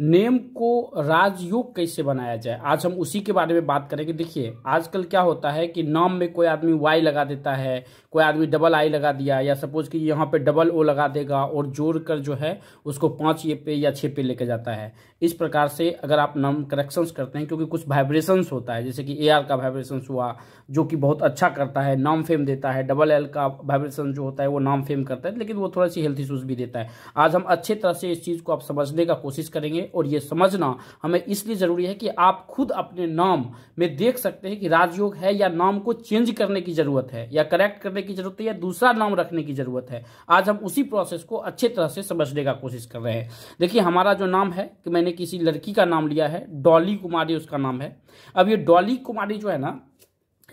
Name को राजयोग कैसे बनाया जाए? आज हम उसी के बारे में बात करेंगे। देखिए, आजकल क्या होता है कि नाम में कोई आदमी वाई लगा देता है कोई आदमी डबल आई लगा दिया या सपोज़ कि यहाँ पे डबल ओ लगा देगा और जोड़ कर जो है उसको पाँच ये पे या छः पे लेके जाता है। इस प्रकार से अगर आप नाम करेक्शंस करते हैं, क्योंकि कुछ वाइब्रेशंस होता है, जैसे कि ए आर का वाइब्रेशंस हुआ, जो कि बहुत अच्छा करता है, नाम फेम देता है डबल एल का वाइब्रेशन जो होता है, वो नाम फेम करता है, लेकिन वो थोड़ा सी हेल्थ इशूज़ भी देता है। आज हम अच्छे तरह से इस चीज़ को आप समझने का कोशिश करेंगे और ये समझना हमें इसलिए ज़रूरी है कि आप खुद अपने नाम में देख सकते हैं कि राजयोग है या नाम को चेंज करने की ज़रूरत है या करेक्ट करने की ज़रूरत है या दूसरा नाम रखने की ज़रूरत है। आज हम उसी प्रोसेस को अच्छे तरह से समझने का कोशिश कर रहे हैं। देखिए, हमारा जो नाम है, कि मैंने किसी लड़की का नाम लिया है, डॉली कुमारी उसका नाम है। अब ये डॉली कुमारी जो है ना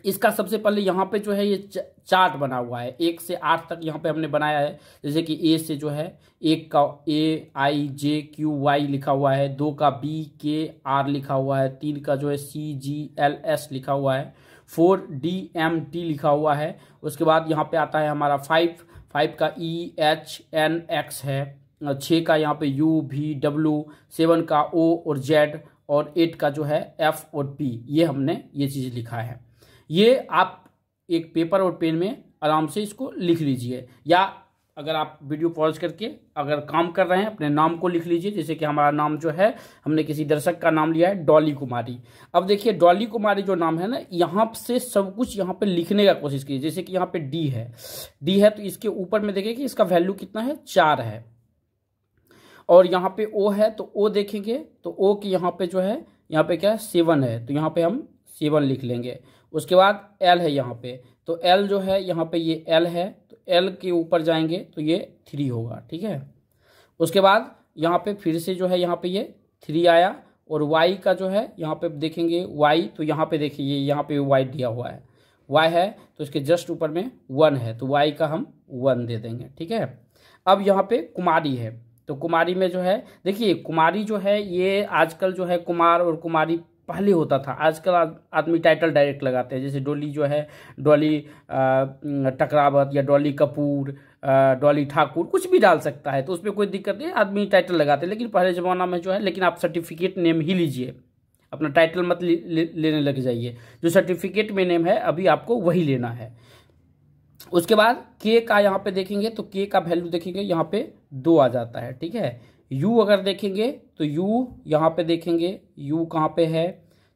इसका सबसे पहले यहाँ पे जो है ये चार्ट बना हुआ है। एक से आठ तक यहाँ पे हमने बनाया है। जैसे कि ए से जो है, एक का ए आई जे क्यू वाई लिखा हुआ है। दो का बी के आर लिखा हुआ है। तीन का जो है सी जी एल एस लिखा हुआ है। फोर डी एम टी लिखा हुआ है। उसके बाद यहाँ पे आता है हमारा फाइव फाइव का ई एच एन एक्स है। छः का यहाँ पे यू वी डब्ल्यू सेवन का ओ और जेड और एट का जो है एफ़ और पी ये हमने ये चीज़ लिखा है। ये आप एक पेपर और पेन में आराम से इसको लिख लीजिए। या अगर आप वीडियो पॉज करके अगर काम कर रहे हैं, अपने नाम को लिख लीजिए। जैसे कि हमारा नाम जो है, हमने किसी दर्शक का नाम लिया है, डॉली कुमारी। अब देखिए, डॉली कुमारी जो नाम है ना, यहाँ से सब कुछ यहाँ पे लिखने का कोशिश कीजिए। जैसे कि यहाँ पे डी है। डी है तो इसके ऊपर में देखिए कि इसका वैल्यू कितना है, चार है। और यहाँ पे ओ है तो ओ देखेंगे तो ओ की यहाँ पे जो है, यहाँ पे क्या है, सेवन है। तो यहाँ पे हम सेवन लिख लेंगे। उसके बाद एल है यहाँ पे। तो एल जो है, यहाँ पे ये एल है तो एल के ऊपर जाएँगे तो ये थ्री होगा, ठीक है? उसके बाद यहाँ पे फिर से जो है, यहाँ पे ये थ्री आया, और वाई का जो है, यहाँ पे देखेंगे वाई तो यहाँ पे देखिए, ये यहाँ पे वाई दिया हुआ है। वाई है तो इसके जस्ट ऊपर में वन है तो वाई का हम वन दे देंगे, ठीक है? अब यहाँ पे कुमारी है तो कुमारी में जो है, देखिए, कुमारी जो है, ये आजकल जो है कुमार और कुमारी पहले होता था। आजकल आदमी टाइटल डायरेक्ट लगाते हैं। जैसे डॉली जो है, डॉली टकरावत या डॉली कपूर डॉली ठाकुर, कुछ भी डाल सकता है तो उसमें कोई दिक्कत नहीं आदमी टाइटल लगाते हैं, लेकिन पहले ज़माना में जो है, लेकिन आप सर्टिफिकेट नेम ही लीजिए। अपना टाइटल मत लेने लग जाइए। जो सर्टिफिकेट में नेम है, अभी आपको वही लेना है। उसके बाद के का यहाँ पे देखेंगे तो के का वैल्यू देखेंगे, यहाँ पे दो आ जाता है, ठीक है? यू अगर देखेंगे तो यू यहाँ पे देखेंगे यू कहाँ पे है?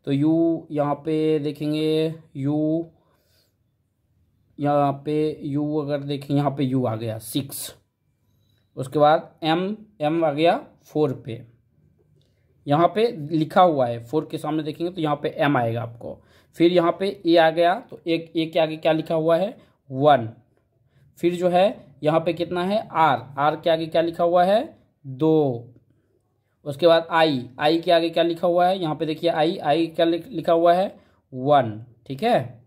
तो यू यहाँ पे देखेंगे यू यहाँ पे यू अगर देखें, यहाँ पे यू आ गया सिक्स उसके बाद एम एम आ गया फोर पे. यहाँ पे लिखा हुआ है फोर के सामने देखेंगे तो यहाँ पे एम आएगा आपको. फिर यहाँ पे ए आ गया तो एक ए के आगे क्या लिखा हुआ है? वन फिर जो है, यहाँ पे कितना है? आर आर के आगे क्या लिखा हुआ है? दो। उसके बाद आई। आई के आगे क्या लिखा हुआ है? यहाँ पे देखिए आई। आई क्या लिखा हुआ है? वन। ठीक है?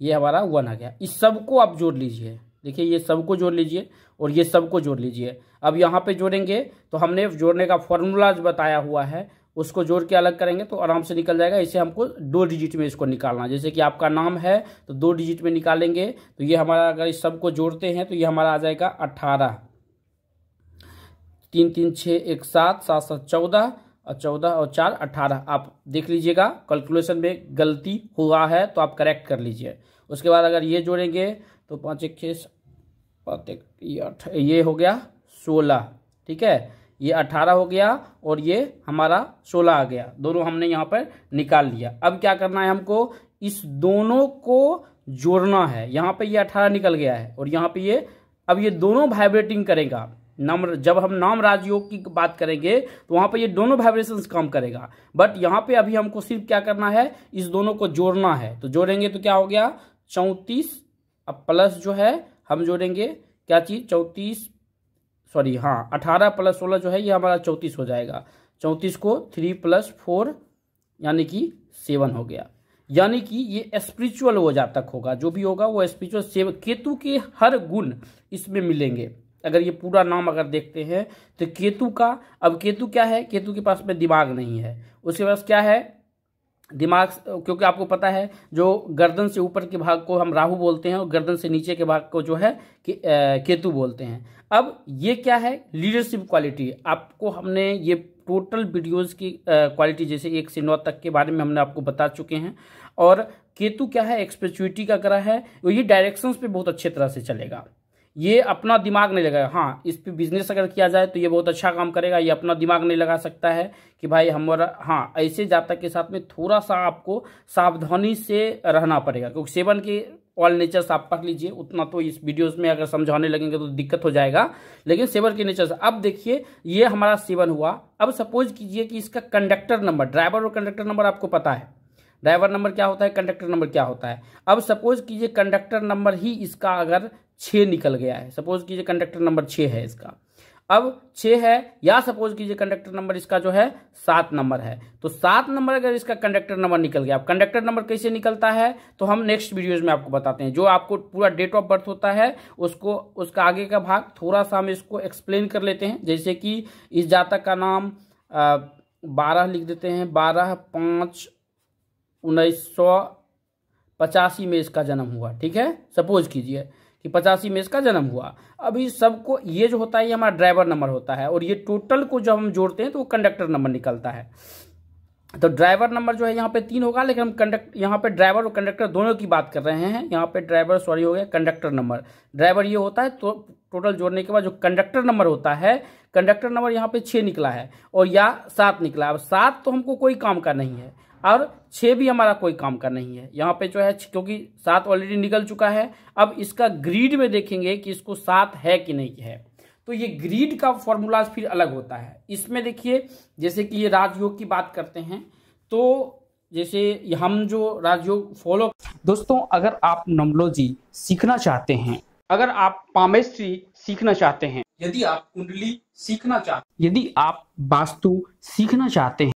ये हमारा वन आ गया। इस सबको आप जोड़ लीजिए। देखिए, ये सबको जोड़ लीजिए और ये सबको जोड़ लीजिए। अब यहाँ पे जोड़ेंगे तो हमने जोड़ने का फॉर्मूला बताया हुआ है। उसको जोड़ के अलग करेंगे तो आराम से निकल जाएगा। इसे हमको दो डिजिट में इसको निकालना जैसे कि आपका नाम है तो दो डिजिट में निकालेंगे। तो ये हमारा अगर इस सबको जोड़ते हैं तो ये हमारा आ जाएगा अट्ठारह तीन तीन छः एक सात सात सात चौदह और चौदह और चार अट्ठारह आप देख लीजिएगा कैलकुलेशन में गलती हुआ है तो आप करेक्ट कर लीजिए। उसके बाद अगर ये जोड़ेंगे तो पाँच एक पाँच एक, ये हो गया सोलह, ठीक है? ये अठारह हो गया और ये हमारा सोलह आ गया। दोनों हमने यहाँ पर निकाल लिया। अब क्या करना है हमको? इस दोनों को जोड़ना है। यहाँ पे ये अठारह निकल गया है और यहाँ पे ये, अब ये दोनों वाइब्रेटिंग करेगा। नाम जब हम नाम राजयोग की बात करेंगे तो वहाँ पर ये दोनों वाइब्रेशंस काम करेगा। बट यहाँ पे अभी हमको सिर्फ़ क्या करना है, इस दोनों को जोड़ना है। तो जोड़ेंगे तो क्या हो गया? चौंतीस, अब प्लस जो है, हम जोड़ेंगे। क्या चीज़? चौंतीस सॉरी हाँ अठारह प्लस सोलह जो है, ये हमारा चौंतीस हो जाएगा। चौंतीस को थ्री प्लस फोर यानी कि सेवन हो गया। यानी कि ये स्पिरिचुअल हो जा तक होगा। जो भी होगा, वो स्पिरिचुअल सेवन केतु के हर गुण इसमें मिलेंगे। अगर ये पूरा नाम अगर देखते हैं तो केतु का अब केतु क्या है? केतु के पास में दिमाग नहीं है। उसके पास क्या है? दिमाग क्योंकि आपको पता है जो गर्दन से ऊपर के भाग को हम राहु बोलते हैं और गर्दन से नीचे के भाग को जो है कि, केतु बोलते हैं। अब ये क्या है? लीडरशिप क्वालिटी आपको हमने ये टोटल वीडियोस की क्वालिटी जैसे एक से नौ तक के बारे में हमने आपको बता चुके हैं। और केतु क्या है? एक्सपेचुइटी का ग्रह है ये डायरेक्शंस पे बहुत अच्छे तरह से चलेगा। ये अपना दिमाग नहीं लगाएगा हाँ इस पर बिज़नेस अगर किया जाए तो ये बहुत अच्छा काम करेगा, ये अपना दिमाग नहीं लगा सकता है कि भाई हमारा हाँ ऐसे जातक के साथ में थोड़ा सा आपको सावधानी से रहना पड़ेगा, क्योंकि सेवन के ऑल नेचर्स आप पढ़ लीजिए, उतना तो इस वीडियोस में अगर समझाने लगेंगे तो दिक्कत हो जाएगा, लेकिन सेवन के नेचर्स अब देखिए, ये हमारा सेवन हुआ। अब सपोज़ कीजिए कि इसका कंडक्टर नंबर ड्राइवर और कंडक्टर नंबर आपको पता है। ड्राइवर नंबर क्या होता है कंडक्टर नंबर क्या होता है? अब सपोज़ कीजिए कंडक्टर नंबर ही इसका अगर छः निकल गया है। सपोज़ कीजिए कंडक्टर नंबर छः है इसका। अब छः है या सपोज़ कीजिए कंडक्टर नंबर इसका जो है सात नंबर है। तो सात नंबर अगर इसका कंडक्टर नंबर निकल गया, अब कंडक्टर नंबर कैसे निकलता है? तो हम नेक्स्ट वीडियोज़ में आपको बताते हैं। जो आपको पूरा डेट ऑफ़ बर्थ होता है, उसको, उसका आगे का भाग थोड़ा सा हम इसको एक्सप्लेन कर लेते हैं। जैसे कि इस जातक का नाम बारह लिख देते हैं। बारह, पाँच, उन्नीस सौ पचासी में इसका जन्म हुआ, ठीक है? सपोज़ कीजिए। कि पचासी में इसका जन्म हुआ। अभी सबको, ये जो होता है, ये हमारा ड्राइवर नंबर होता है और ये टोटल को जब हम जोड़ते हैं तो वो कंडक्टर नंबर निकलता है। तो ड्राइवर नंबर जो है, यहाँ पे तीन होगा, लेकिन हम कंडक्ट यहाँ पे ड्राइवर और कंडक्टर दोनों की बात कर रहे हैं। यहाँ पे ड्राइवर सॉरी हो गया कंडक्टर नंबर ड्राइवर ये होता है तो टोटल जोड़ने के बाद जो कंडक्टर नंबर होता है कंडक्टर नंबर यहाँ पे छः निकला है और या सात निकला अब सात तो हमको कोई काम का नहीं है। और छः भी हमारा कोई काम का नहीं है। यहाँ पे जो है, क्योंकि सात ऑलरेडी निकल चुका है। अब इसका ग्रीड में देखेंगे कि इसको सात है कि नहीं है। तो ये ग्रीड का फॉर्मूला फिर अलग होता है। इसमें देखिए, जैसे कि ये राजयोग की बात करते हैं तो जैसे हम जो राजयोग फॉलो दोस्तों, अगर आप नमोलॉजी सीखना चाहते हैं, अगर आप पामेस्ट्री सीखना चाहते हैं, यदि आप कुंडली सीखना चाहते यदि आप वास्तु सीखना चाहते हैं